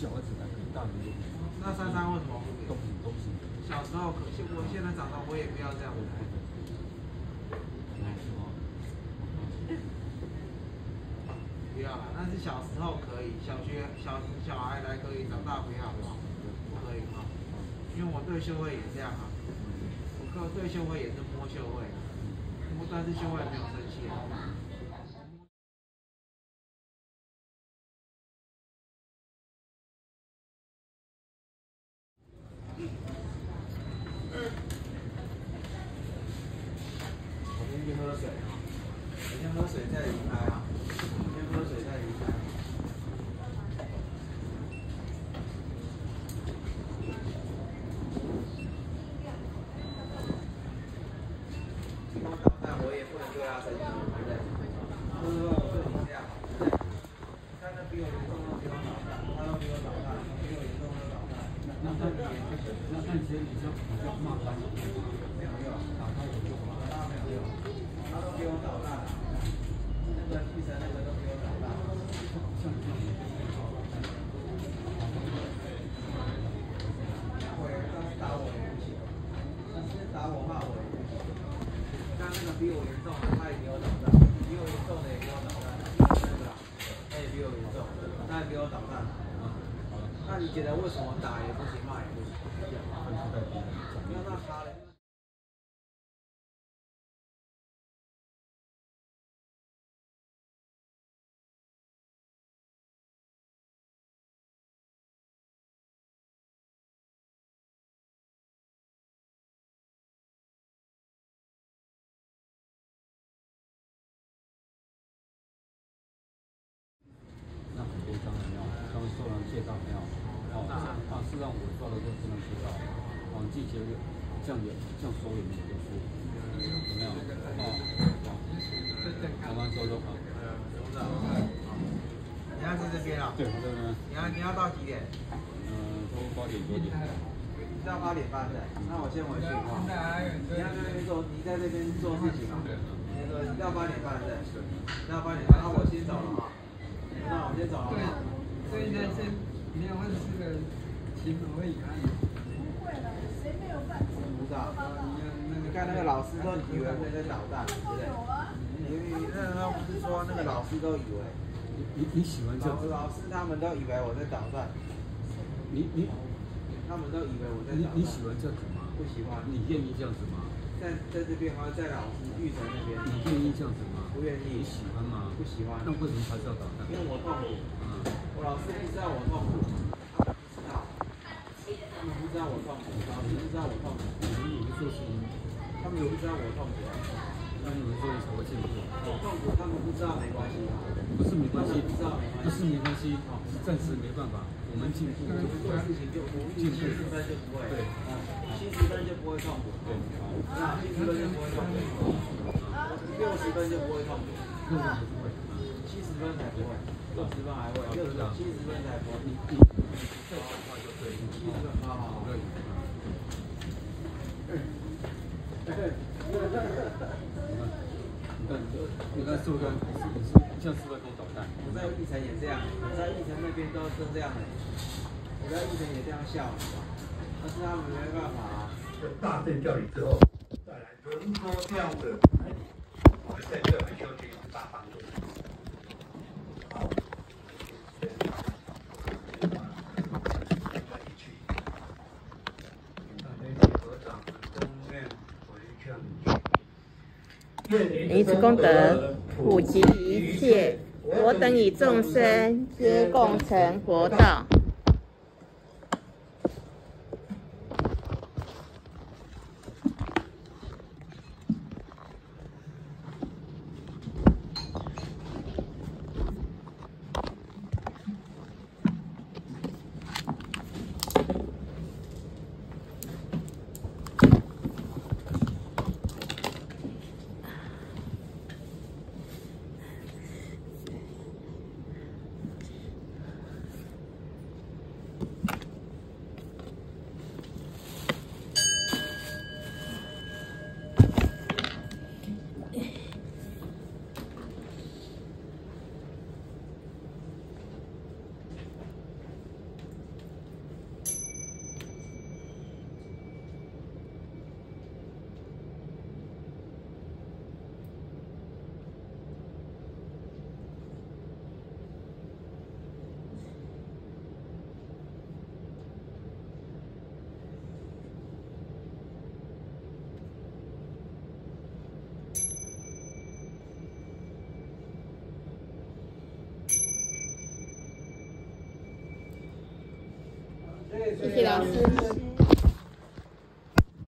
小孩子才可以，大人就不行。那珊珊为什么不给都？不行，都不行。小时候可惜，我现在长大我也不要这样子。不要了，但是小时候可以，小学小小孩来可以，长大不要好不好？不可以啊，因为我对秀慧也这样啊，我哥对秀慧也是摸秀慧，摸但是秀慧没有生气啊。我先去喝水啊，我先喝水再离开啊，先喝水再离开。那我也不能对他生气，对不对？就是说我对你这样，对不对？他那比我严重都比我老大，他都比我老大，比我严重都老大，那那那你也不行，那那你先，你就你就骂他，没有用，打他有用吗？他没有，他比我老大了，那个医生那个都比我老大。像这样，我也他是打我也不行，他是打我骂我也不行。像那个比我严重的，他也比我捣蛋；比我严重的也比我捣蛋。那个啊，他也比我严重，他也比我捣蛋。那你觉得为什么打也不行，骂也不行？那那他嘞？那很多张没有，他们说人介绍没有，哦，啊，是让我抓的都不能介绍，哦，季节这样也这样收也没有说，有没有？哦，好，慢慢收就好。你要在这边啊？对，这个呢，你要你要到几点？嗯，都八点多点。你到八点半的，那我先回去哈。你要在那边做，你在那边做事情啊。那个你到八点半的，到八点半，那我先走了哈。那我先走了哈。所以呢，是没有问是个情而已而已。不知道。你看那个老师都以为我在捣蛋，对不对？你你那他不是说那个老师都以为，你你喜欢这样子？老师他们都以为我在捣蛋，你你他们都以为我在捣蛋。你你喜欢这样子吗？不喜欢？你愿意这样子吗？在在这边哈，在老师玉成那边，你愿意这样子吗？不愿意你喜欢吗？不喜欢那为什么还是要捣蛋？因为我痛苦。嗯，我老师不知道我痛苦，知道我痛苦，老师不知道我痛苦，你们有做事情，他们也不知道我痛苦，那你们做的才会进步。我痛苦他们不知道没关系，不是没关系，不知道没关系不是没关系，是暂时没办法，我们进步就做会事情就不七十分就不会，对七十分就不会痛苦，对，好，那七十分就不会痛苦，六十分就不会痛苦，为什么不会？七十分才不会，六十分还会，六十七十分才不会，你你这样的话就对，七十分好好好。对。你看，你看是不是？你是像是不是跟我捣蛋？我在玉成也这样，我在玉成那边都是这样的，我在玉成也这样笑，但是他们没办法啊。大正教理之后，再来人多跳舞的，我们在这里就去大帮助。好，一起，大家合掌，公愿回向。以此功德，普及一切，我等与众生皆共成佛道。谢谢老师。